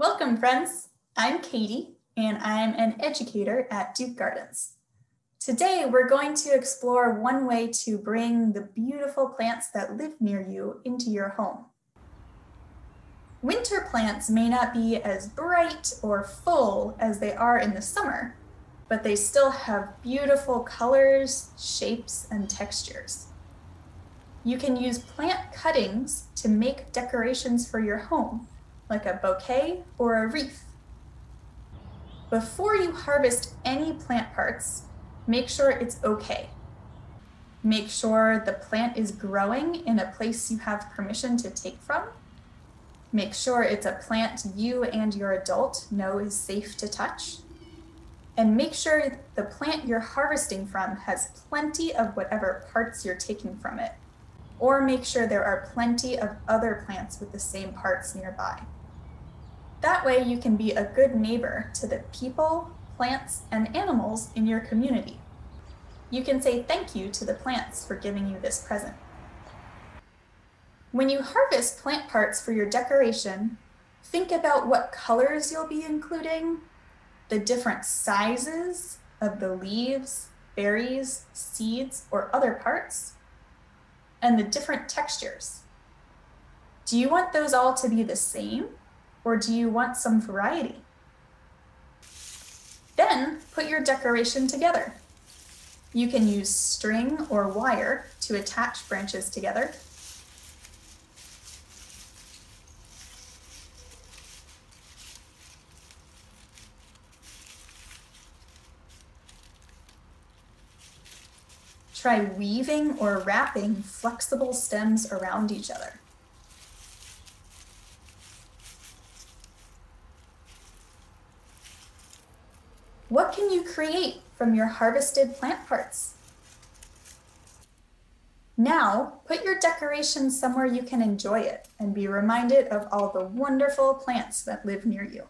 Welcome, friends. I'm Katie, and I'm an educator at Duke Gardens. Today, we're going to explore one way to bring the beautiful plants that live near you into your home. Winter plants may not be as bright or full as they are in the summer, but they still have beautiful colors, shapes, and textures. You can use plant cuttings to make decorations for your home like a bouquet or a wreath. Before you harvest any plant parts, make sure it's okay. Make sure the plant is growing in a place you have permission to take from. Make sure it's a plant you and your adult know is safe to touch. And make sure the plant you're harvesting from has plenty of whatever parts you're taking from it. Or make sure there are plenty of other plants with the same parts nearby. That way you can be a good neighbor to the people, plants, and animals in your community. You can say thank you to the plants for giving you this present. When you harvest plant parts for your decoration, think about what colors you'll be including, the different sizes of the leaves, berries, seeds, or other parts, and the different textures. Do you want those all to be the same? Or do you want some variety? Then put your decoration together. You can use string or wire to attach branches together. Try weaving or wrapping flexible stems around each other. What can you create from your harvested plant parts? Now, put your decoration somewhere you can enjoy it and be reminded of all the wonderful plants that live near you.